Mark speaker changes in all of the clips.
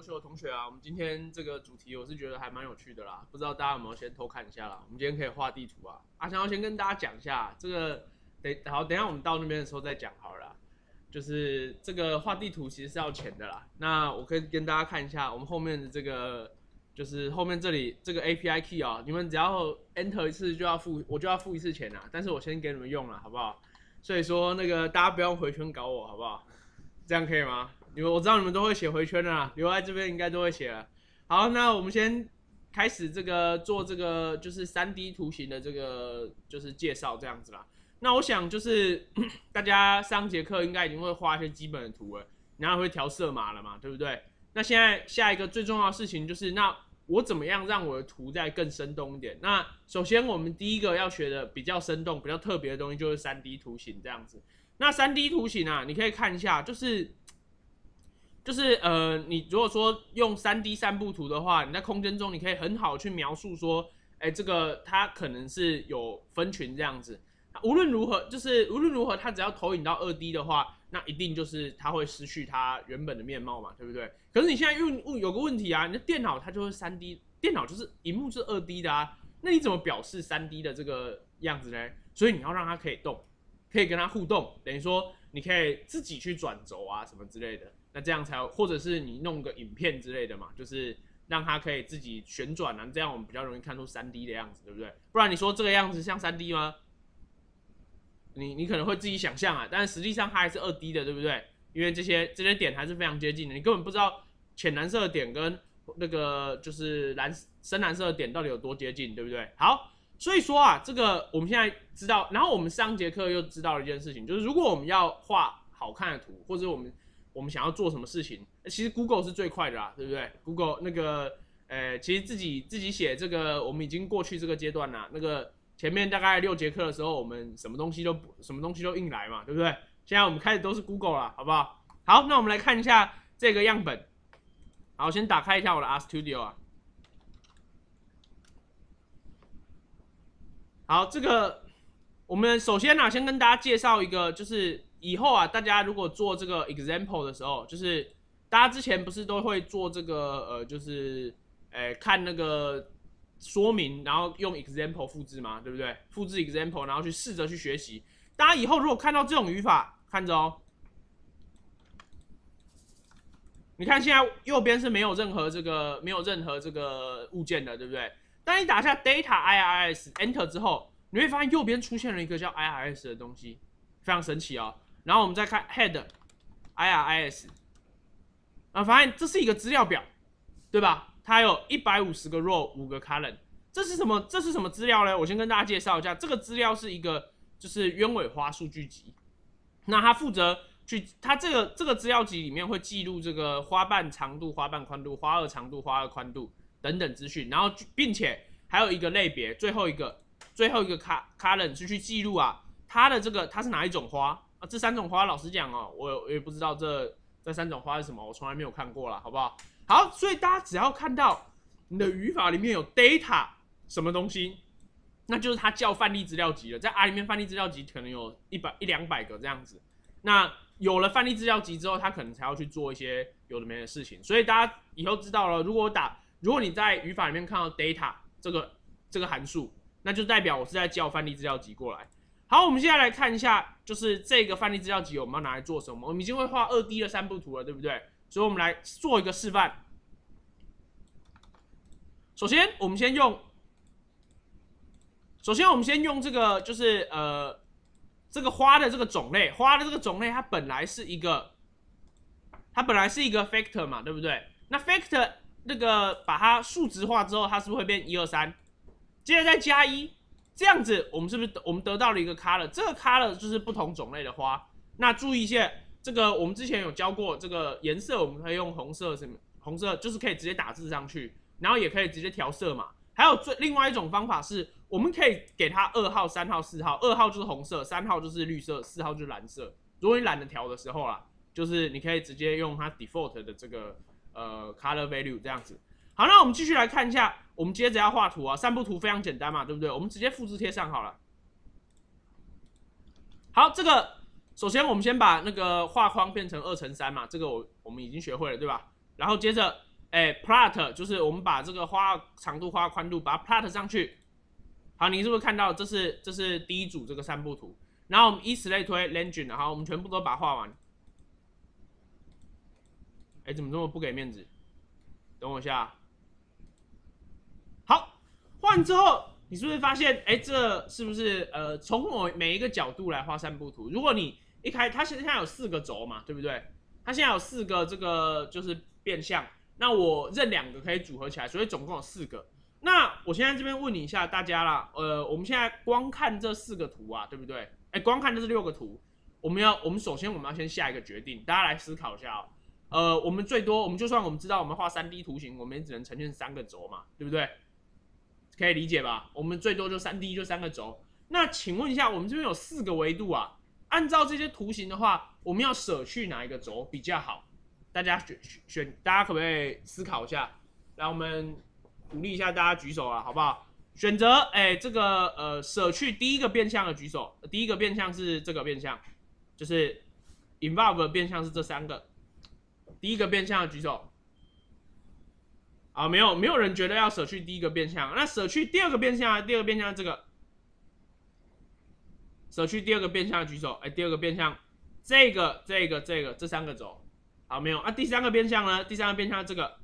Speaker 1: 优秀的同学啊，我们今天这个主题我是觉得还蛮有趣的啦，不知道大家有没有先偷看一下啦？我们今天可以画地图啊，阿翔要先跟大家讲一下这个，等好，等下我们到那边的时候再讲好了。就是这个画地图其实是要钱的啦，那我可以跟大家看一下我们后面的这个，就是后面这里这个 API key 啊，你们只要 enter 一次就要付，我就要付一次钱啊，但是我先给你们用了，好不好？所以说那个大家不要回圈搞我，好不好？这样可以吗？你们我知道你们都会写回圈的啦，留在这边应该都会写了。好，那我们先开始这个做这个就是三 D 图形的这个就是介绍这样子啦。那我想就是 大家上节课应该已经会画一些基本的图了，然后会调色码了嘛，对不对？那现在下一个最重要的事情就是那我怎么样让我的图再更生动一点？那首先我们第一个要学的比较生动、比较特别的东西就是三 D 图形这样子。那三 D 图形啊，你可以看一下，就是就是呃，你如果说用三 D 三步图的话，你在空间中你可以很好去描述说，哎，这个它可能是有分群这样子。无论如何，就是无论如何，它只要投影到二 D 的话，那一定就是它会失去它原本的面貌嘛，对不对？可是你现在用有个问题啊，你的电脑它就是三 D，电脑就是荧幕是二 D 的啊，那你怎么表示三 D 的这个样子呢？所以你要让它可以动。可以跟它互动，等于说你可以自己去转轴啊什么之类的，那这样才或者是你弄个影片之类的嘛，就是让它可以自己旋转啊，这样我们比较容易看出三 D 的样子，对不对？不然你说这个样子像三 D 吗？你你可能会自己想象啊，但实际上它还是二 D 的，对不对？因为这些这些点还是非常接近的，你根本不知道浅蓝色的点跟那个就是蓝深蓝色的点到底有多接近，对不对？好。所以说啊，这个我们现在知道，然后我们上节课又知道了一件事情，就是如果我们要画好看的图，或者我们我们想要做什么事情，其实 Google 是最快的啦，对不对？Google 那个，呃，其实自己自己写这个，我们已经过去这个阶段了。那个前面大概六节课的时候，我们什么东西都什么东西都硬来嘛，对不对？现在我们开始都是 Google 了，好不好？好，那我们来看一下这个样本。好，先打开一下我的 R Studio 啊。好，这个我们首先呢，先跟大家介绍一个，就是以后啊，大家如果做这个 example 的时候，就是大家之前不是都会做这个呃，就是诶看那个说明，然后用 example 复制嘛，对不对？复制 example，然后去试着去学习。大家以后如果看到这种语法，看着哦，你看现在右边是没有任何这个没有任何这个物件的，对不对？当你打下 data irs enter 之后，你会发现右边出现了一个叫 irs 的东西，非常神奇哦。然后我们再看 head iris，啊，发现这是一个资料表，对吧？它有一百五十个 row，五个 column。这是什么？这是什么资料呢？我先跟大家介绍一下，这个资料是一个就是鸢尾花数据集。那它负责去，它这个这个资料集里面会记录这个花瓣长度、花瓣宽度、花萼长度、花萼宽度。等等资讯，然后并且还有一个类别，最后一个最后一个卡卡冷是去记录啊，它的这个它是哪一种花啊？这三种花老实讲哦，我我也不知道这这三种花是什么，我从来没有看过了，好不好？好，所以大家只要看到你的语法里面有 data 什么东西，那就是它叫范例资料集了。在 R 里面范例资料集可能有一百一两百个这样子，那有了范例资料集之后，它可能才要去做一些有的没的事情。所以大家以后知道了，如果我打如果你在语法里面看到 data 这个这个函数，那就代表我是在叫范例资料集过来。好，我们现在来看一下，就是这个范例资料集我们要拿来做什么？我们已经会画二 D 的三步图了，对不对？所以，我们来做一个示范。首先，我们先用，首先我们先用这个，就是呃，这个花的这个种类，花的这个种类，它本来是一个，它本来是一个 factor 嘛，对不对？那 factor 那个把它数值化之后，它是不是会变一二三？接着再加一，这样子我们是不是我们得到了一个 color？这个 color 就是不同种类的花。那注意一下，这个我们之前有教过，这个颜色我们可以用红色什么？红色就是可以直接打字上去，然后也可以直接调色嘛。还有最另外一种方法是，我们可以给它二号、三号、四号，二号就是红色，三号就是绿色，四号就是蓝色。如果你懒得调的时候啊，就是你可以直接用它 default 的这个。呃，color value 这样子，好，那我们继续来看一下，我们接着要画图啊，三步图非常简单嘛，对不对？我们直接复制贴上好了。好，这个首先我们先把那个画框变成二乘三嘛，这个我我们已经学会了，对吧？然后接着哎，plot 就是我们把这个画长度、画宽度，把它 plot 上去。好，你是不是看到这是这是第一组这个三步图？然后我们以此类推，legend，好，我们全部都把它画完。哎，怎么这么不给面子？等我一下。换，之后，你是不是发现，哎，这是不是呃，从某每一个角度来画三步图？如果你一开，它现在有四个轴嘛，对不对？它现在有四个这个就是变相。那我认两个可以组合起来，所以总共有四个。那我现在这边问你一下大家啦，呃，我们现在光看这四个图啊，对不对？哎，光看这是六个图，我们要，我们首先我们要先下一个决定，大家来思考一下哦。呃，我们最多，我们就算我们知道我们画三 D 图形，我们也只能呈现三个轴嘛，对不对？可以理解吧？我们最多就三 D 就三个轴。那请问一下，我们这边有四个维度啊，按照这些图形的话，我们要舍去哪一个轴比较好？大家选选，大家可不可以思考一下？来，我们鼓励一下大家举手啊，好不好？选择，哎，这个呃，舍去第一个变相的举手。第一个变相是这个变相，就是 involve 的变相是这三个。第一个变相的举手。啊，没有，没有人觉得要舍去第一个变相。那舍去第二个变相，第二个变相这个，舍去第二个变相的举手。哎，第二个变相，这个，这个，这个，这三个走。好，没有啊。第三个变相呢？第三个变相这个，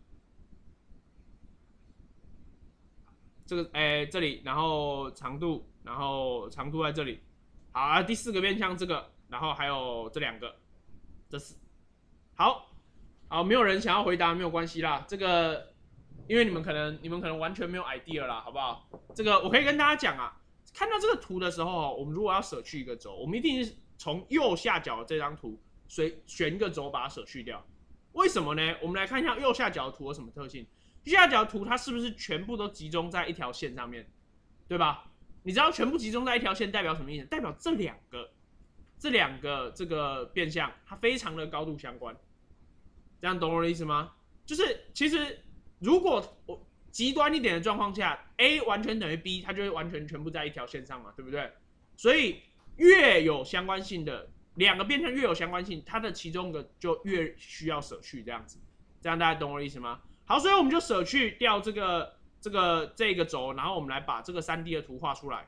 Speaker 1: 这个哎这里，然后长度，然后长度在这里。好啊，第四个变相这个，然后还有这两个，这是好，好，没有人想要回答，没有关系啦。这个因为你们可能你们可能完全没有 idea 啦，好不好？这个我可以跟大家讲啊，看到这个图的时候，我们如果要舍去一个轴，我们一定是从右下角这张图。随选一个轴把它舍去掉，为什么呢？我们来看一下右下角的图有什么特性。右下角的图它是不是全部都集中在一条线上面，对吧？你知道全部集中在一条线代表什么意思？代表这两个这两个这个变相它非常的高度相关。这样懂我的意思吗？就是其实如果我极端一点的状况下，A 完全等于 B，它就会完全全部在一条线上嘛，对不对？所以越有相关性的。两个变相越有相关性，它的其中一个就越需要舍去，这样子，这样大家懂我的意思吗？好，所以我们就舍去掉这个这个这个轴，然后我们来把这个三 D 的图画出来。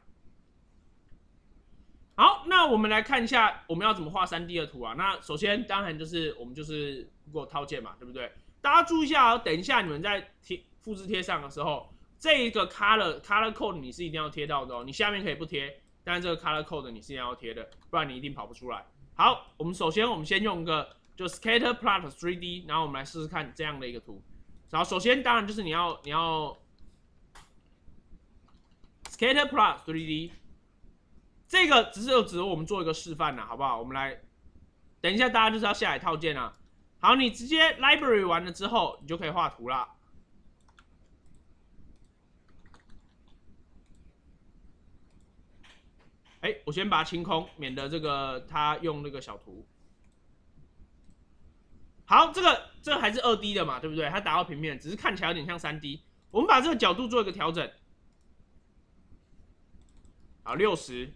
Speaker 1: 好，那我们来看一下我们要怎么画三 D 的图啊？那首先当然就是我们就是 Google 套件嘛，对不对？大家注意一下哦，等一下你们在贴复制贴上的时候，这一个 color color code 你是一定要贴到的哦，你下面可以不贴，但是这个 color code 你是一定要贴的，不然你一定跑不出来。好，我们首先我们先用个就 Scatter Plot 3D，然后我们来试试看这样的一个图。然后首先当然就是你要你要 Scatter Plot 3D，这个只是只是我们做一个示范呐，好不好？我们来等一下，大家就是要下载套件啊。好，你直接 Library 完了之后，你就可以画图啦。哎，我先把它清空，免得这个它用那个小图。好，这个这个还是二 D 的嘛，对不对？它打到平面，只是看起来有点像三 D。我们把这个角度做一个调整，好，六十。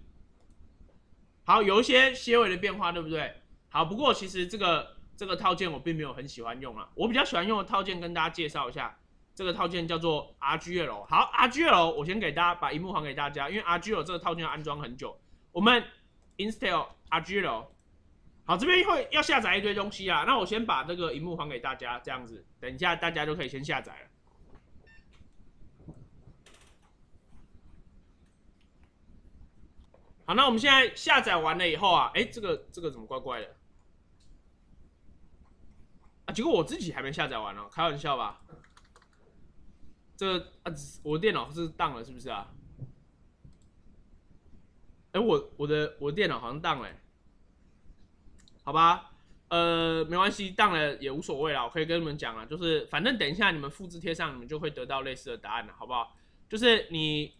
Speaker 1: 好，有一些些微的变化，对不对？好，不过其实这个这个套件我并没有很喜欢用啊。我比较喜欢用的套件跟大家介绍一下，这个套件叫做 RGL。好，RGL，我先给大家把荧幕还给大家，因为 RGL 这个套件要安装很久。我们 install RGL 好，这边会要下载一堆东西啊。那我先把这个荧幕还给大家，这样子，等一下大家就可以先下载了。好，那我们现在下载完了以后啊，哎，这个这个怎么怪怪的？啊，结果我自己还没下载完呢，开玩笑吧？这啊，我电脑是当了是不是啊？哎，我我的我的电脑好像当了，好吧，呃，没关系，当了也无所谓啦。我可以跟你们讲啊，就是反正等一下你们复制贴上，你们就会得到类似的答案了，好不好？就是你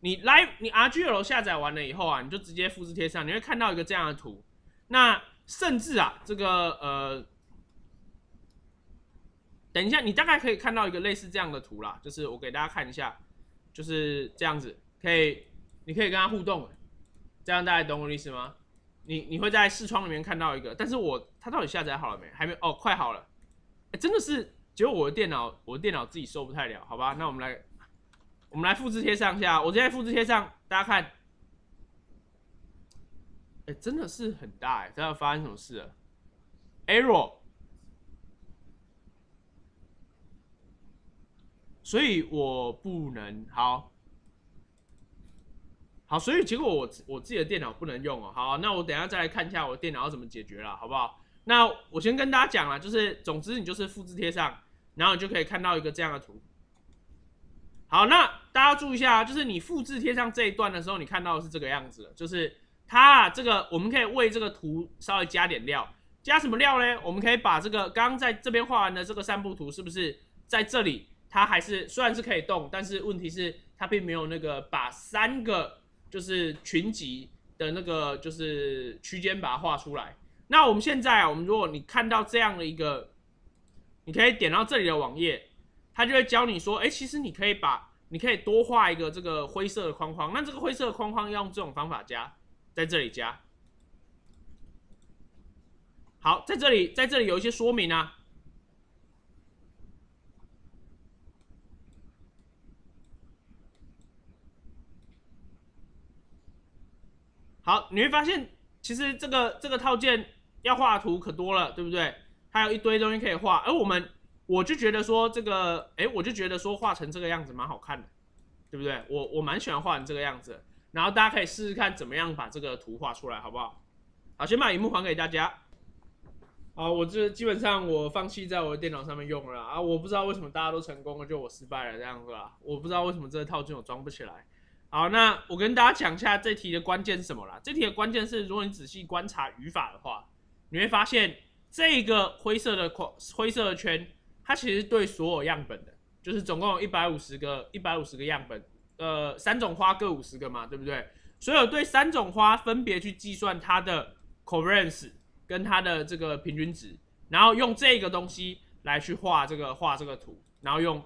Speaker 1: 你来你 RGL 下载完了以后啊，你就直接复制贴上，你会看到一个这样的图。那甚至啊，这个呃，等一下你大概可以看到一个类似这样的图啦，就是我给大家看一下，就是这样子，可以。你可以跟他互动，这样大家懂我的意思吗？你你会在视窗里面看到一个，但是我它到底下载好了没？还没哦，快好了，哎，真的是结果我的电脑，我的电脑自己受不太了，好吧？那我们来，我们来复制贴上一下。我现在复制贴上，大家看，哎，真的是很大哎，这要发生什么事了？Error。所以我不能好，好，所以结果我我自己的电脑不能用哦。好，那我等下再来看一下我电脑要怎么解决了，好不好？那我先跟大家讲了，就是总之你就是复制贴上，然后你就可以看到一个这样的图。好，那大家注意一下啊，就是你复制贴上这一段的时候，你看到是这个样子，就是它这个我们可以为这个图稍微加点料，加什么料呢？我们可以把这个刚刚在这边画完的这个散布图，是不是在这里？它还是虽然是可以动，但是问题是它并没有那个把三个就是群集的那个就是区间把它画出来。那我们现在啊，我们如果你看到这样的一个，你可以点到这里的网页，它就会教你说，哎，其实你可以把你可以多画一个这个灰色的框框。那这个灰色的框框要用这种方法加，在这里加。好，在这里在这里有一些说明啊。好，你会发现其实这个这个套件要画图可多了，对不对？还有一堆东西可以画，而我们我就觉得说这个，哎，我就觉得说画成这个样子蛮好看的，对不对？我我蛮喜欢画成这个样子，然后大家可以试试看怎么样把这个图画出来，好不好？好，先把荧幕还给大家。好，我这基本上我放弃在我的电脑上面用了啊，我不知道为什么大家都成功了，就我失败了这样子啊，我不知道为什么这个套件我装不起来。好，那我跟大家讲一下这题的关键是什么啦？这题的关键是，如果你仔细观察语法的话，你会发现这个灰色的框、灰色的圈，它其实对所有样本的，就是总共有一百五十个、一百五十个样本，呃，三种花各五十个嘛，对不对？所有对三种花分别去计算它的 covariance 跟它的这个平均值，然后用这个东西来去画这个画这个图，然后用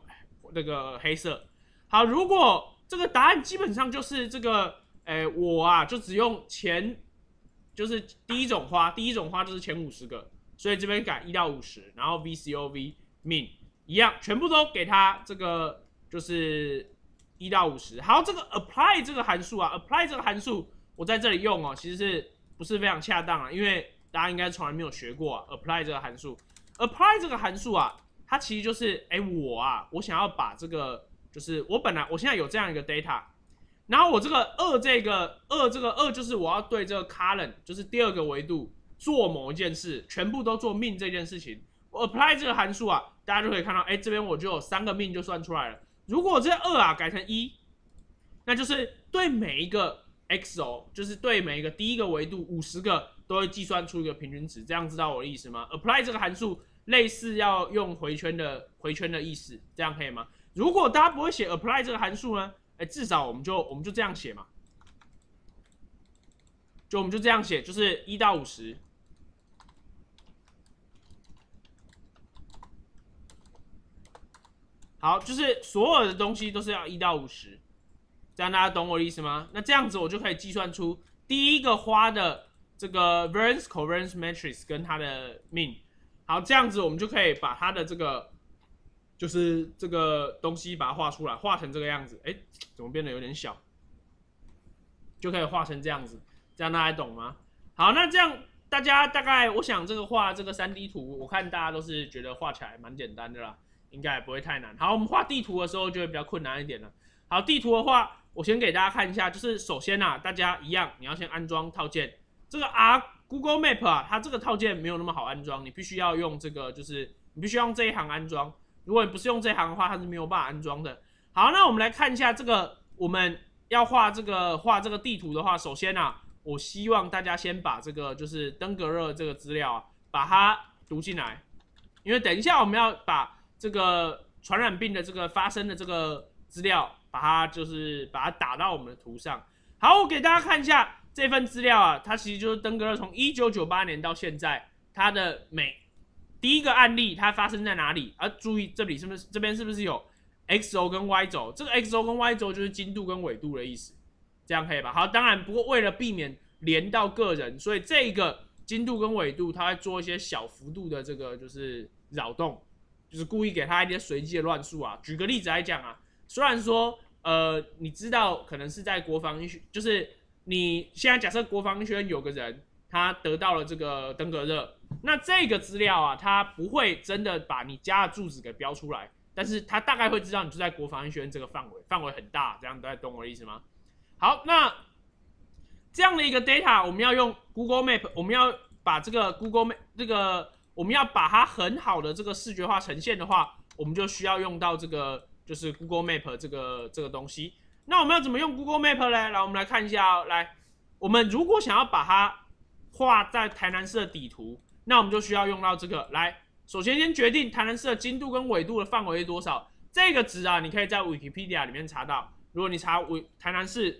Speaker 1: 那个黑色。好，如果这个答案基本上就是这个，诶，我啊就只用前，就是第一种花，第一种花就是前五十个，所以这边改一到五十，然后 V C O V mean 一样，全部都给它这个就是一到五十。好，这个 apply 这个函数啊，apply 这个函数我在这里用哦，其实是不是非常恰当啊？因为大家应该从来没有学过 apply 这个函数，apply 这个函数啊，它其实就是，哎，我啊，我想要把这个。就是我本来我现在有这样一个 data，然后我这个二这个二这个二就是我要对这个 column，就是第二个维度做某一件事，全部都做 mean 这件事情。我 apply 这个函数啊，大家就可以看到，哎，这边我就有三个 mean 就算出来了。如果这二啊改成一，那就是对每一个 x 轴，就是对每一个第一个维度五十个都会计算出一个平均值。这样知道我的意思吗？apply 这个函数类似要用回圈的回圈的意思，这样可以吗？如果大家不会写 apply 这个函数呢？哎，至少我们就我们就这样写嘛，就我们就这样写，就是一到五十。好，就是所有的东西都是要一到五十，这样大家懂我的意思吗？那这样子我就可以计算出第一个花的这个 variance covariance matrix 跟它的 mean。好，这样子我们就可以把它的这个。就是这个东西把它画出来，画成这个样子，哎，怎么变得有点小？就可以画成这样子，这样大家懂吗？好，那这样大家大概，我想这个画这个三 D 图，我看大家都是觉得画起来蛮简单的啦，应该也不会太难。好，我们画地图的时候就会比较困难一点了。好，地图的话，我先给大家看一下，就是首先啊，大家一样，你要先安装套件。这个 R Google Map 啊，它这个套件没有那么好安装，你必须要用这个，就是你必须要用这一行安装。如果你不是用这行的话，它是没有办法安装的。好，那我们来看一下这个，我们要画这个画这个地图的话，首先啊，我希望大家先把这个就是登革热这个资料啊，把它读进来，因为等一下我们要把这个传染病的这个发生的这个资料，把它就是把它打到我们的图上。好，我给大家看一下这份资料啊，它其实就是登革热从一九九八年到现在它的每。第一个案例它发生在哪里？啊，注意这里是不是这边是不是有 x 轴跟 y 轴？这个 x 轴跟 y 轴就是经度跟纬度的意思，这样可以吧？好，当然不过为了避免连到个人，所以这个经度跟纬度它会做一些小幅度的这个就是扰动，就是故意给他一些随机的乱数啊。举个例子来讲啊，虽然说呃你知道可能是在国防医学，就是你现在假设国防医学有个人他得到了这个登革热，那这个资料啊，它不会真的把你家的住址给标出来，但是它大概会知道你住在国防医学院这个范围，范围很大，这样大家懂我的意思吗？好，那这样的一个 data，我们要用 Google Map，我们要把这个 Google Map 这个，我们要把它很好的这个视觉化呈现的话，我们就需要用到这个就是 Google Map 这个这个东西。那我们要怎么用 Google Map 呢？来，我们来看一下哦。来，我们如果想要把它画在台南市的底图，那我们就需要用到这个。来，首先先决定台南市的经度跟纬度的范围是多少。这个值啊，你可以在 Wikipedia 里面查到。如果你查纬台南市。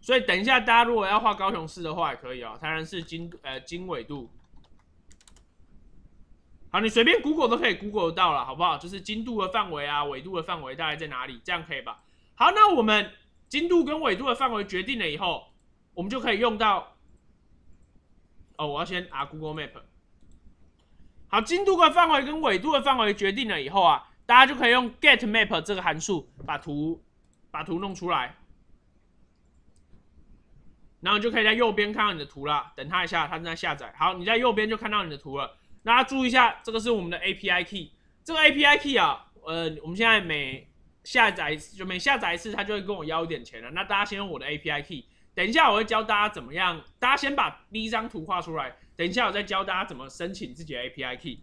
Speaker 1: 所以等一下，大家如果要画高雄市的话，也可以哦。台南市经呃经纬度，好，你随便 Google 都可以 Google 到了，好不好？就是经度的范围啊，纬度的范围大概在哪里？这样可以吧？好，那我们经度跟纬度的范围决定了以后，我们就可以用到。哦，我要先啊 Google Map。好，经度的范围跟纬度的范围决定了以后啊，大家就可以用 Get Map 这个函数把图把图弄出来。然后就可以在右边看到你的图了。等它一下，它正在下载。好，你在右边就看到你的图了。大家注意一下，这个是我们的 API key。这个 API key 啊，呃，我们现在每下载一次，就每下载一次，它就会跟我要一点钱了。那大家先用我的 API key。等一下我会教大家怎么样。大家先把第一张图画出来。等一下我再教大家怎么申请自己的 API key。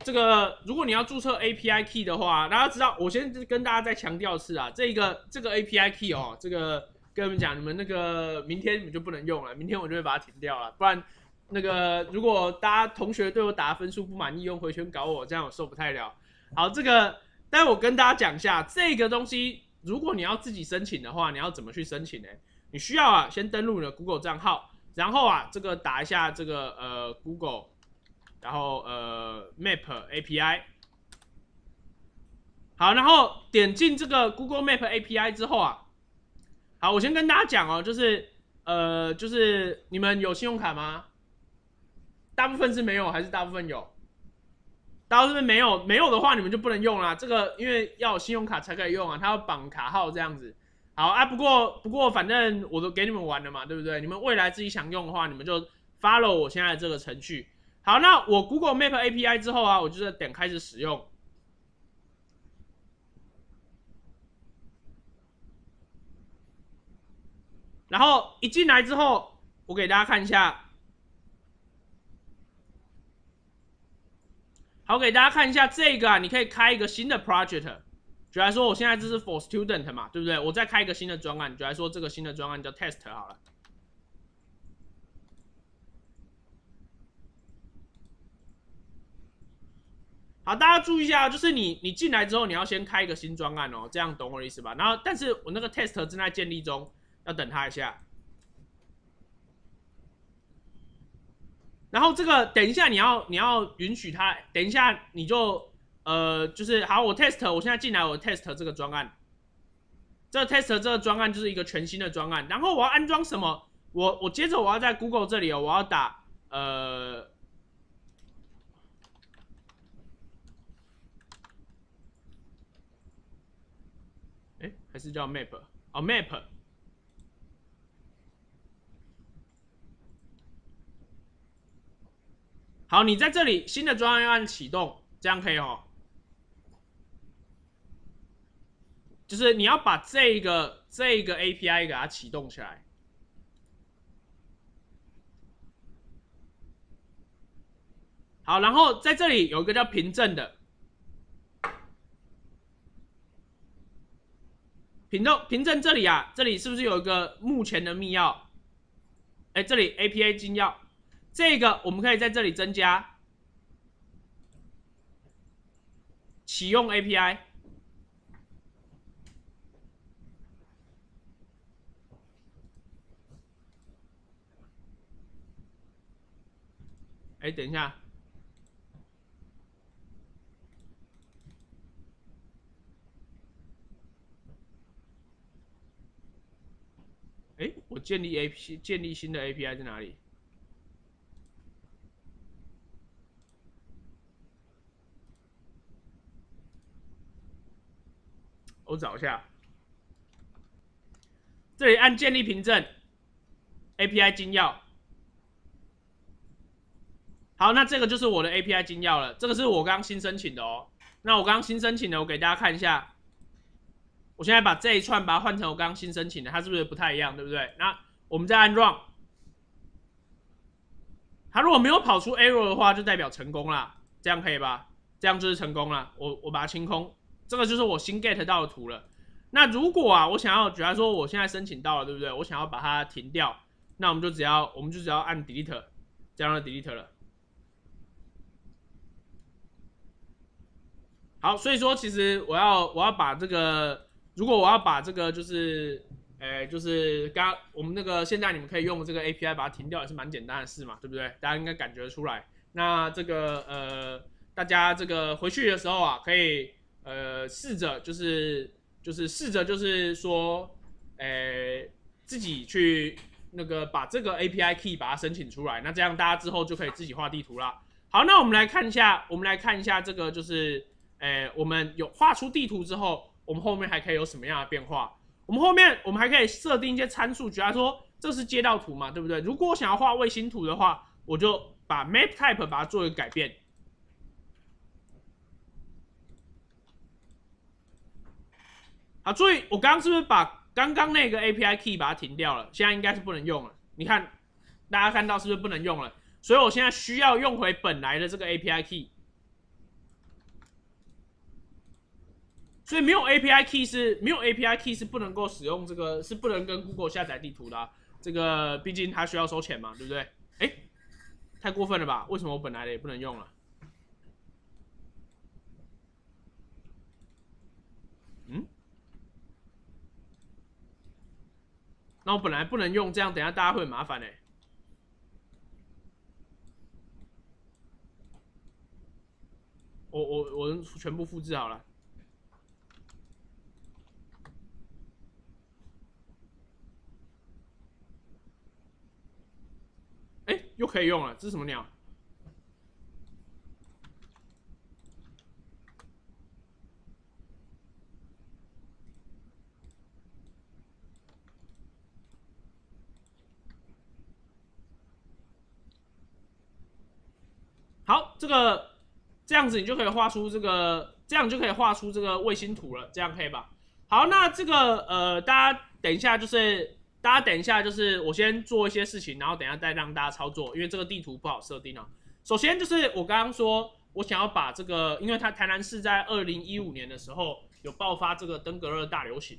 Speaker 1: 这个如果你要注册 API key 的话，大家知道，我先跟大家再强调一次啊，这个这个 API key 哦，这个。跟你们讲，你们那个明天你们就不能用了，明天我就会把它停掉了。不然，那个如果大家同学对我打分数不满意，用回圈搞我，这样我受不太了。好，这个，待会我跟大家讲一下这个东西，如果你要自己申请的话，你要怎么去申请呢？你需要啊，先登录你的 Google 账号，然后啊，这个打一下这个呃 Google，然后呃 Map API，好，然后点进这个 Google Map API 之后啊。好，我先跟大家讲哦，就是，呃，就是你们有信用卡吗？大部分是没有，还是大部分有？大部分没有，没有的话你们就不能用啦。这个因为要有信用卡才可以用啊，它要绑卡号这样子。好啊，不过不过反正我都给你们玩了嘛，对不对？你们未来自己想用的话，你们就 follow 我现在的这个程序。好，那我 Google Map API 之后啊，我就是点开始使用。然后一进来之后，我给大家看一下，好，给大家看一下这个啊，你可以开一个新的 project，就来说我现在这是 for student 嘛，对不对？我再开一个新的专案，就来说这个新的专案叫 test 好了。好，大家注意一下，就是你你进来之后，你要先开一个新专案哦，这样懂我的意思吧？然后，但是我那个 test 正在建立中。要等他一下，然后这个等一下你要你要允许他，等一下你就呃就是好，我 test 我现在进来我 test 这个专案，这 test 这个专案就是一个全新的专案，然后我要安装什么？我我接着我要在 Google 这里哦，我要打呃，哎还是叫 map 哦 map。好，你在这里新的专案按启动，这样可以哦。就是你要把这个这个 API 给它启动起来。好，然后在这里有一个叫凭证的，凭证凭证这里啊，这里是不是有一个目前的密钥？哎，这里 API 金钥。这个我们可以在这里增加启用 API。哎，等一下，哎，我建立 AP 建立新的 API 在哪里？我找一下，这里按建立凭证，API 金钥。好，那这个就是我的 API 金钥了，这个是我刚新申请的哦。那我刚刚新申请的，我给大家看一下。我现在把这一串把它换成我刚刚新申请的，它是不是不太一样，对不对？那我们再按 Run，它如果没有跑出 Error 的话，就代表成功了，这样可以吧？这样就是成功了。我我把它清空，这个就是我新 get 到的图了。那如果啊，我想要，举例说我现在申请到了，对不对？我想要把它停掉，那我们就只要，我们就只要按 Delete，这样就 Delete 了。好，所以说其实我要我要把这个，如果我要把这个就是，诶，就是刚我们那个现在你们可以用这个 API 把它停掉，也是蛮简单的事嘛，对不对？大家应该感觉出来。那这个呃，大家这个回去的时候啊，可以呃试着就是就是试着就是说，诶，自己去那个把这个 API key 把它申请出来，那这样大家之后就可以自己画地图啦。好，那我们来看一下，我们来看一下这个就是。哎，我们有画出地图之后，我们后面还可以有什么样的变化？我们后面我们还可以设定一些参数，举例说，这是街道图嘛，对不对？如果我想要画卫星图的话，我就把 Map Type 把它做一个改变。注意，我刚刚是不是把刚刚那个 API Key 把它停掉了？现在应该是不能用了。你看，大家看到是不是不能用了？所以我现在需要用回本来的这个 API Key。所以没有 API key 是没有 API key 是不能够使用这个，是不能跟 Google 下载地图的。这个毕竟它需要收钱嘛，对不对？哎，太过分了吧？为什么我本来的也不能用了？那我本来不能用，这样等下大家会很麻烦哎。我我我全部复制好了。哎又可以用了，这是什么鸟？好，这个这样子你就可以画出这个，这样就可以画出这个卫星图了，这样可以吧？好，那这个呃，大家等一下就是。大家等一下，就是我先做一些事情，然后等下再让大家操作，因为这个地图不好设定啊。首先就是我刚刚说，我想要把这个，因为它台南市在二零一五年的时候有爆发这个登革热大流行，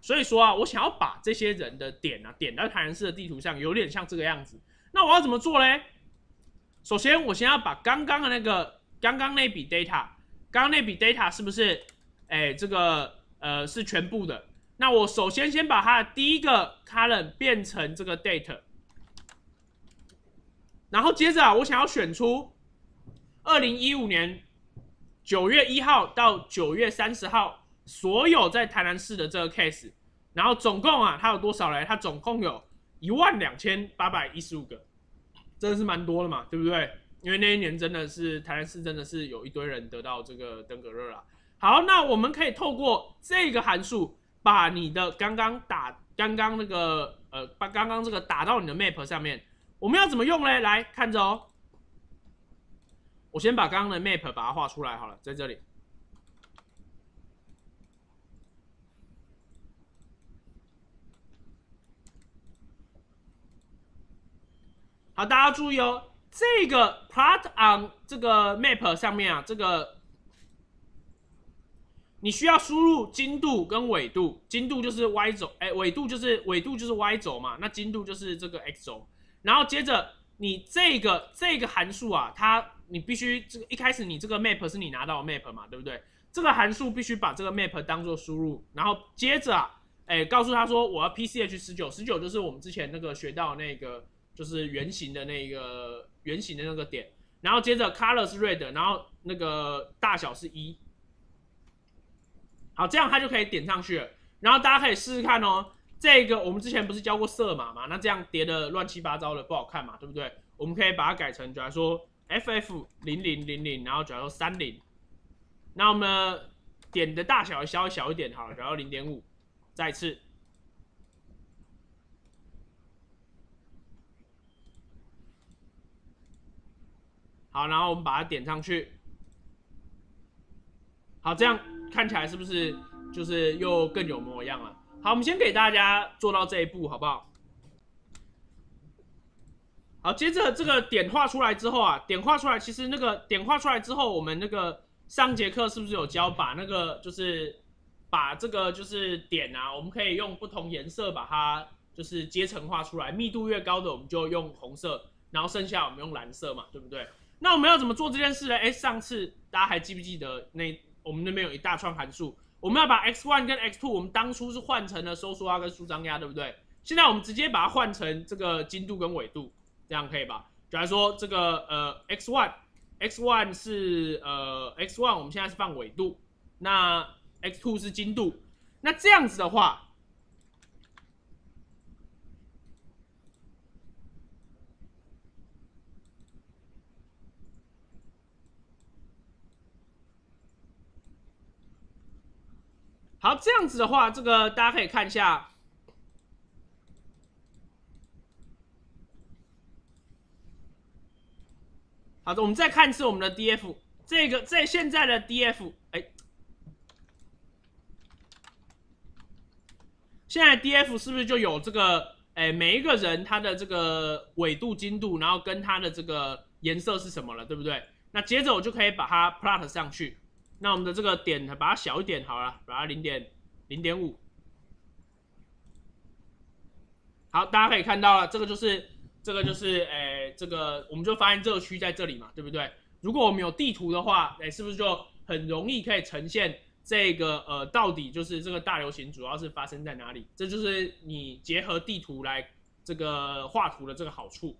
Speaker 1: 所以说啊，我想要把这些人的点啊点到台南市的地图上，有点像这个样子。那我要怎么做嘞？首先我先要把刚刚的那个刚刚那笔 data，刚刚那笔 data 是不是，哎，这个呃是全部的？那我首先先把它的第一个 column 变成这个 date，然后接着啊，我想要选出二零一五年九月一号到九月三十号所有在台南市的这个 case，然后总共啊，它有多少嘞？它总共有一万两千八百一十五个，真的是蛮多的嘛，对不对？因为那一年真的是台南市真的是有一堆人得到这个登革热了。好，那我们可以透过这个函数。把你的刚刚打刚刚那个呃，把刚刚这个打到你的 map 上面，我们要怎么用嘞？来看着哦，我先把刚刚的 map 把它画出来好了，在这里。好，大家注意哦，这个 plot on 这个 map 上面啊，这个。你需要输入经度跟纬度，经度就是 y 轴，哎，纬度就是纬度就是 y 轴嘛，那经度就是这个 x 轴。然后接着你这个这个函数啊，它你必须这个一开始你这个 map 是你拿到的 map 嘛，对不对？这个函数必须把这个 map 当做输入，然后接着啊，哎，告诉他说我要 pch 十九，十九就是我们之前那个学到那个就是圆形的那个圆形的那个点，然后接着 color 是 red，然后那个大小是一。好，这样它就可以点上去了。然后大家可以试试看哦。这个我们之前不是教过色码嘛？那这样叠的乱七八糟的不好看嘛，对不对？我们可以把它改成，假如说 FF 零零零零，然后假如说三零。那我们点的大小稍微小一点，好，小到零点五，再次。好，然后我们把它点上去。好，这样看起来是不是就是又更有模样了？好，我们先给大家做到这一步，好不好？好，接着这个点画出来之后啊，点画出来，其实那个点画出来之后，我们那个上节课是不是有教把那个就是把这个就是点啊，我们可以用不同颜色把它就是阶层画出来，密度越高的我们就用红色，然后剩下我们用蓝色嘛，对不对？那我们要怎么做这件事呢？哎，上次大家还记不记得那我们那边有一大串函数，我们要把 x one 跟 x two，我们当初是换成了收缩压跟舒张压，对不对？现在我们直接把它换成这个精度跟纬度，这样可以吧？假如说这个呃 x one，x one 是呃 x one，我们现在是放纬度，那 x two 是精度，那这样子的话。好，这样子的话，这个大家可以看一下。好的，我们再看一次我们的 DF，这个在现在的 DF，哎，现在 DF 是不是就有这个？哎，每一个人他的这个纬度、经度，然后跟他的这个颜色是什么了，对不对？那接着我就可以把它 plot 上去。那我们的这个点，把它小一点好了，把它零点零点五。好，大家可以看到了，这个就是这个就是诶，这个我们就发现这个区在这里嘛，对不对？如果我们有地图的话，诶，是不是就很容易可以呈现这个呃，到底就是这个大流行主要是发生在哪里？这就是你结合地图来这个画图的这个好处。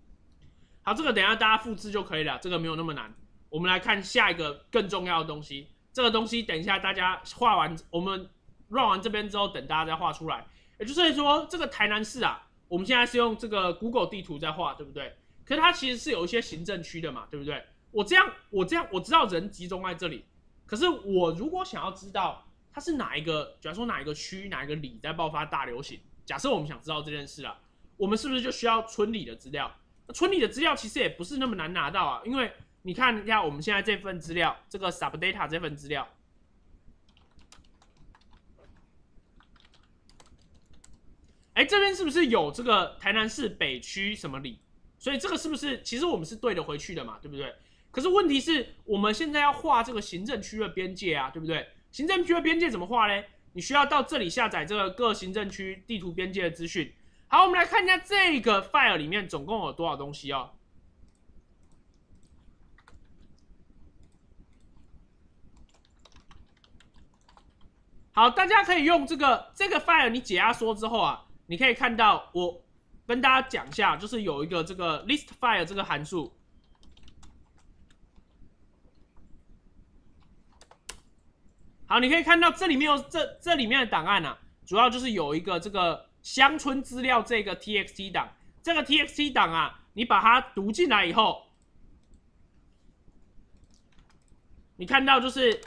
Speaker 1: 好，这个等下大家复制就可以了，这个没有那么难。我们来看下一个更重要的东西。这个东西等一下大家画完，我们乱完这边之后，等大家再画出来。也就是说，这个台南市啊，我们现在是用这个 Google 地图在画，对不对？可是它其实是有一些行政区的嘛，对不对？我这样，我这样，我知道人集中在这里。可是我如果想要知道它是哪一个，假如说哪一个区、哪一个里在爆发大流行，假设我们想知道这件事啊，我们是不是就需要村里的资料？村里的资料其实也不是那么难拿到啊，因为。你看一下我们现在这份资料，这个 sub data 这份资料，哎，这边是不是有这个台南市北区什么里？所以这个是不是其实我们是对的回去的嘛，对不对？可是问题是我们现在要画这个行政区的边界啊，对不对？行政区的边界怎么画嘞？你需要到这里下载这个各行政区地图边界的资讯。好，我们来看一下这个 file 里面总共有多少东西哦。好，大家可以用这个这个 file，你解压缩之后啊，你可以看到我跟大家讲一下，就是有一个这个 list file 这个函数。好，你可以看到这里面有这这里面的档案啊，主要就是有一个这个乡村资料这个 txt 档，这个 txt 档啊，你把它读进来以后，你看到就是。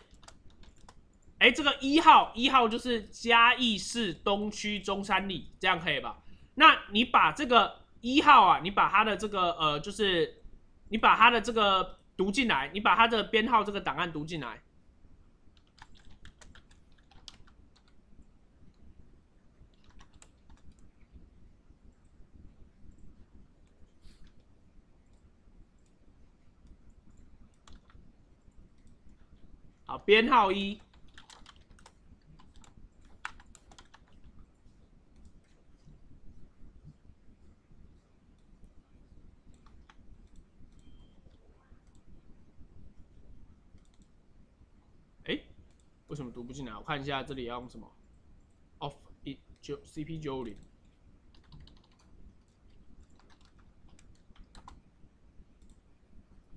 Speaker 1: 哎，这个一号一号就是嘉义市东区中山里，这样可以吧？那你把这个一号啊，你把它的这个呃，就是你把它的这个读进来，你把它的编号这个档案读进来。好，编号一。为什么读不进来？我看一下这里要用什么？Off 一九 CP 九五零。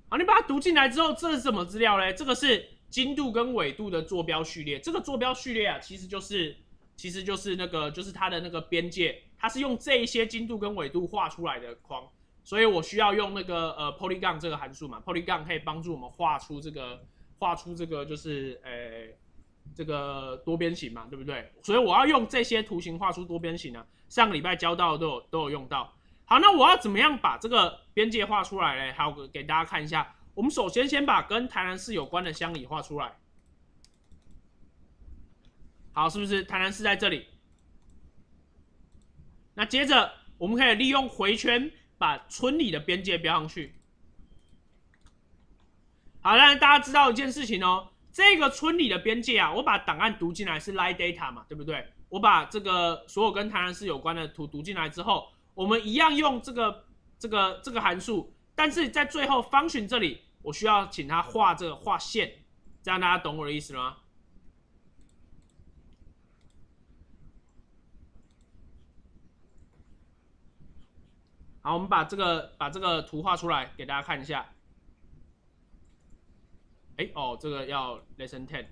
Speaker 1: 好，你把它读进来之后，这是什么资料嘞？这个是精度跟纬度的坐标序列。这个坐标序列啊，其实就是其实就是那个就是它的那个边界，它是用这一些精度跟纬度画出来的框，所以我需要用那个呃 polygon 这个函数嘛，polygon 可以帮助我们画出这个画出这个就是呃。这个多边形嘛，对不对？所以我要用这些图形画出多边形啊。上个礼拜教到都有都有用到。好，那我要怎么样把这个边界画出来呢？好，给大家看一下。我们首先先把跟台南市有关的乡里画出来。好，是不是台南市在这里？那接着我们可以利用回圈把村里的边界标上去。好，让大家知道一件事情哦，这个村里的边界啊，我把档案读进来是 lie data 嘛，对不对？我把这个所有跟台南市有关的图读进来之后。我们一样用这个这个这个函数，但是在最后 function 这里，我需要请他画这个画线，这样大家懂我的意思吗？好，我们把这个把这个图画出来给大家看一下。哎哦，这个要 lesson ten。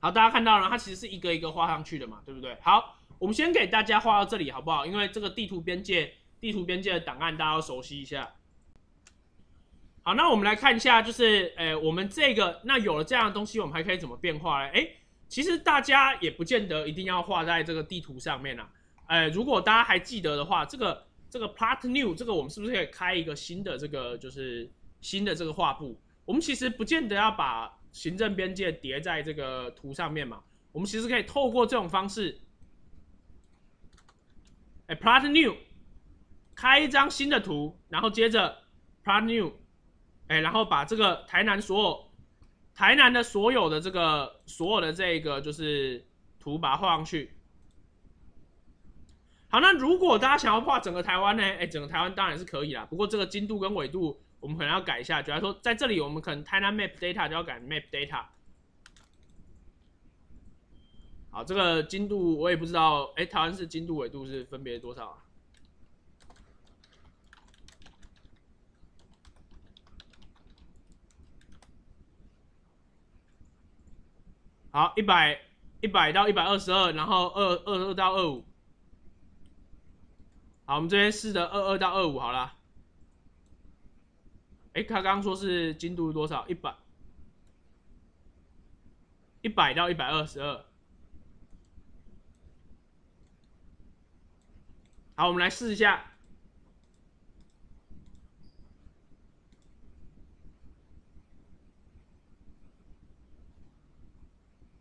Speaker 1: 好，大家看到了，它其实是一个一个画上去的嘛，对不对？好，我们先给大家画到这里，好不好？因为这个地图边界，地图边界的档案大家要熟悉一下。好，那我们来看一下，就是，诶，我们这个，那有了这样的东西，我们还可以怎么变化呢？诶，其实大家也不见得一定要画在这个地图上面啊。诶，如果大家还记得的话，这个这个 Plot New 这个，我们是不是可以开一个新的这个，就是新的这个画布？我们其实不见得要把。行政边界叠在这个图上面嘛，我们其实可以透过这种方式，哎，plot new，开一张新的图，然后接着 plot new，哎，然后把这个台南所有台南的所有的这个所有的这个就是图把它画上去。好，那如果大家想要画整个台湾呢？哎，整个台湾当然是可以啦，不过这个精度跟纬度。我们可能要改一下，比如说在这里，我们可能台南 map data 就要改 map data。好，这个精度我也不知道，哎，台湾是精度纬度是分别多少啊？好，一百一百到一百二十二，然后二二二到二五。好，我们这边试的二二到二五好了。哎，他刚刚说是精度多少？一百，一百到一百二十二。好，我们来试一下。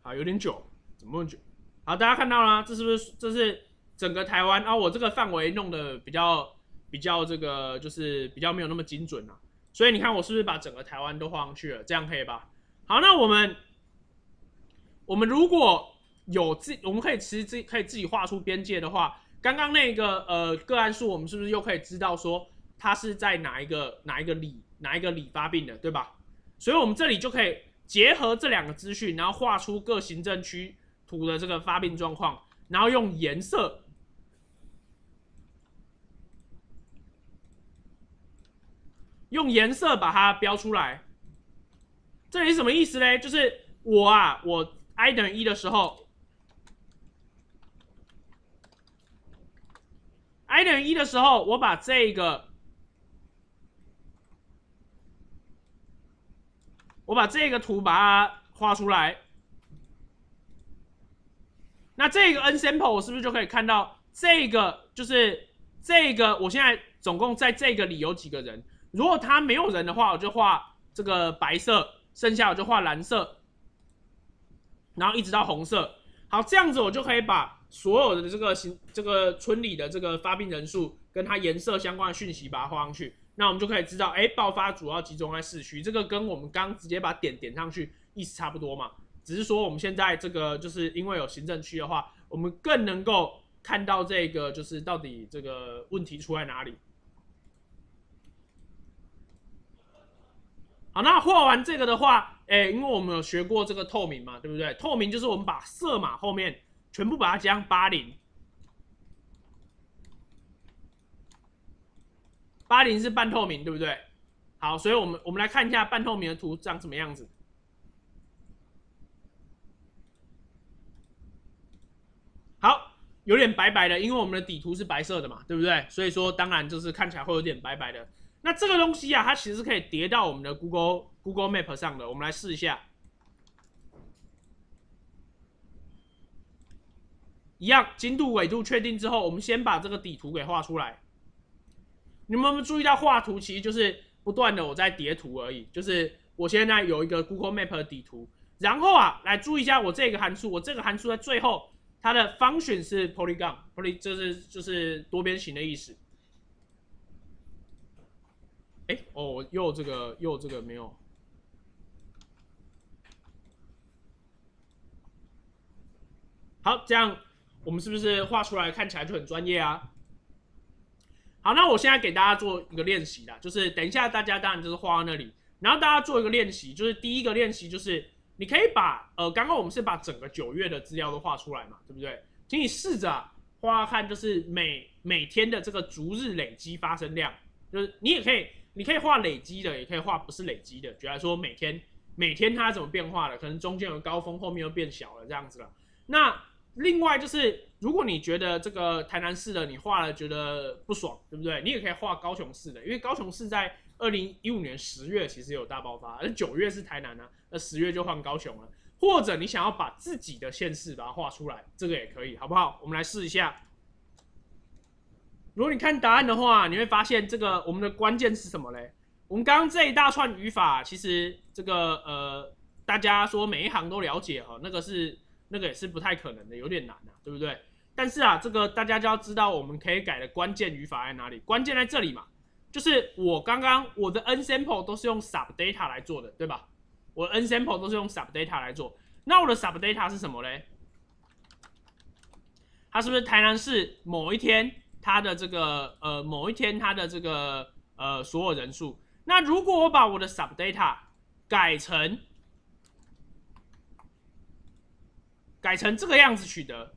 Speaker 1: 好，有点久，怎么那么久？好，大家看到了，这是不是这是整个台湾？啊，我这个范围弄的比较比较这个，就是比较没有那么精准啊。所以你看，我是不是把整个台湾都画上去了？这样可以吧？好，那我们我们如果有自，我们可以其实自可以自己画出边界的话，刚刚那个呃个案数，我们是不是又可以知道说它是在哪一个哪一个里哪一个里发病的，对吧？所以我们这里就可以结合这两个资讯，然后画出各行政区图的这个发病状况，然后用颜色。用颜色把它标出来，这里什么意思呢？就是我啊，我 i 等于一的时候，i 等于一的时候，我把这个，我把这个图把它画出来，那这个 n sample 我是不是就可以看到这个？就是这个，我现在总共在这个里有几个人？如果它没有人的话，我就画这个白色，剩下我就画蓝色，然后一直到红色。好，这样子我就可以把所有的这个行这个村里的这个发病人数跟它颜色相关的讯息把它画上去。那我们就可以知道，哎，爆发主要集中在市区。这个跟我们刚直接把点点上去意思差不多嘛，只是说我们现在这个就是因为有行政区的话，我们更能够看到这个就是到底这个问题出在哪里。好，那画完这个的话，哎，因为我们有学过这个透明嘛，对不对？透明就是我们把色码后面全部把它加上八零，八零是半透明，对不对？好，所以我们我们来看一下半透明的图长什么样子。好，有点白白的，因为我们的底图是白色的嘛，对不对？所以说当然就是看起来会有点白白的。那这个东西啊，它其实可以叠到我们的 Google Google Map 上的。我们来试一下，一样精度纬度确定之后，我们先把这个底图给画出来。你们有没有注意到画图其实就是不断的我在叠图而已，就是我现在有一个 Google Map 的底图，然后啊，来注意一下我这个函数，我这个函数在最后它的 function 是 polygon，poly 就是就是多边形的意思。哎，哦，又这个又这个没有。好，这样我们是不是画出来看起来就很专业啊？好，那我现在给大家做一个练习啦，就是等一下大家当然就是画到那里，然后大家做一个练习，就是第一个练习就是你可以把呃，刚刚我们是把整个九月的资料都画出来嘛，对不对？请你试着画看，就是每每天的这个逐日累积发生量，就是你也可以。你可以画累积的，也可以画不是累积的。举来说，每天每天它怎么变化的？可能中间有高峰，后面又变小了这样子了。那另外就是，如果你觉得这个台南市的你画了觉得不爽，对不对？你也可以画高雄市的，因为高雄市在二零一五年十月其实有大爆发，而九月是台南呢，那十月就换高雄了。或者你想要把自己的县市把它画出来，这个也可以，好不好？我们来试一下。如果你看答案的话，你会发现这个我们的关键是什么嘞？我们刚刚这一大串语法，其实这个呃，大家说每一行都了解哈，那个是那个也是不太可能的，有点难啊，对不对？但是啊，这个大家就要知道我们可以改的关键语法在哪里，关键在这里嘛，就是我刚刚我的 n sample 都是用 sub data 来做的，对吧？我 n sample 都是用 sub data 来做，那我的 sub data 是什么嘞？它是不是台南市某一天？它的这个呃某一天它的这个呃所有人数，那如果我把我的 sub data 改成改成这个样子取得，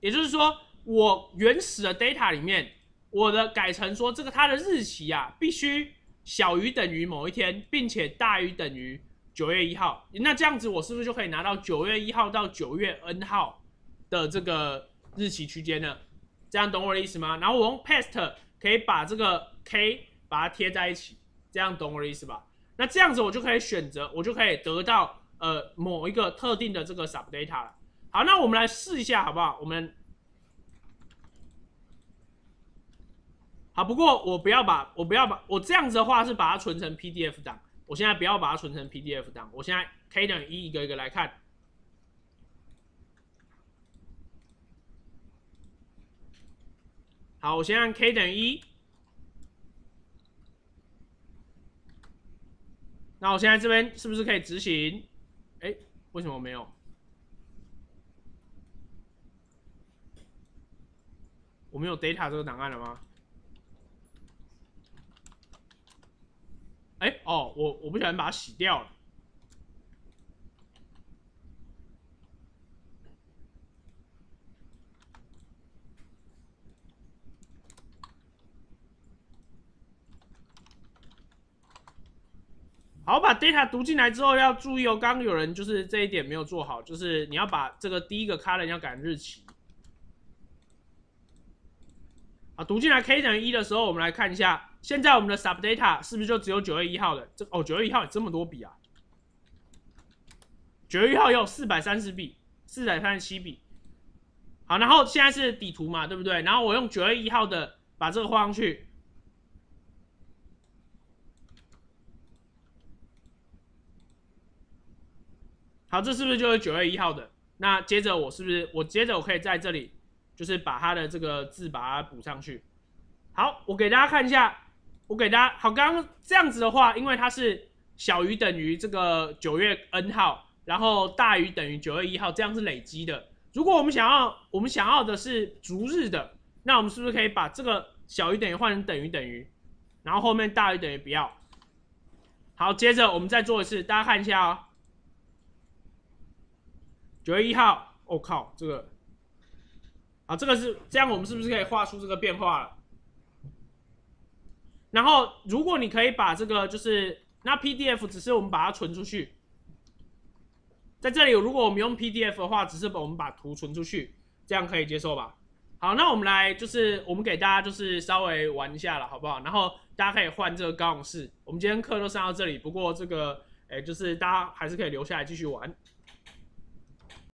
Speaker 1: 也就是说我原始的 data 里面，我的改成说这个它的日期啊必须小于等于某一天，并且大于等于九月一号，那这样子我是不是就可以拿到九月一号到九月 n 号的这个日期区间呢？这样懂我的意思吗？然后我用 past 可以把这个 k 把它贴在一起，这样懂我的意思吧？那这样子我就可以选择，我就可以得到呃某一个特定的这个 sub data 了。好，那我们来试一下好不好？我们好，不过我不要把我不要把我这样子的话是把它存成 PDF 档，我现在不要把它存成 PDF 档，我现在 k 等于一一个一个来看。好，我先按 k 等于一。那我现在这边是不是可以执行？哎，为什么没有？我没有 data 这个档案了吗？哎，哦，我我不小心把它洗掉了。好，把 data 读进来之后要注意哦。刚刚有人就是这一点没有做好，就是你要把这个第一个 column 要改日期。啊，读进来 k 等于一的时候，我们来看一下，现在我们的 sub data 是不是就只有九月一号的？这哦，九月一号有这么多笔啊！九月一号有四百三十笔，四百三十七笔。好，然后现在是底图嘛，对不对？然后我用九月一号的把这个画上去。好，这是不是就是九月一号的？那接着我是不是我接着我可以在这里，就是把它的这个字把它补上去。好，我给大家看一下，我给大家好，刚刚这样子的话，因为它是小于等于这个九月 n 号，然后大于等于九月一号，这样是累积的。如果我们想要我们想要的是逐日的，那我们是不是可以把这个小于等于换成等于等于，然后后面大于等于不要？好，接着我们再做一次，大家看一下哦。九月一号，我靠，这个，啊，这个是这样，我们是不是可以画出这个变化了？然后，如果你可以把这个，就是那 PDF 只是我们把它存出去，在这里，如果我们用 PDF 的话，只是把我们把图存出去，这样可以接受吧？好，那我们来就是我们给大家就是稍微玩一下了，好不好？然后大家可以换这个高勇士。我们今天课都上到这里，不过这个哎、就是大家还是可以留下来继续玩。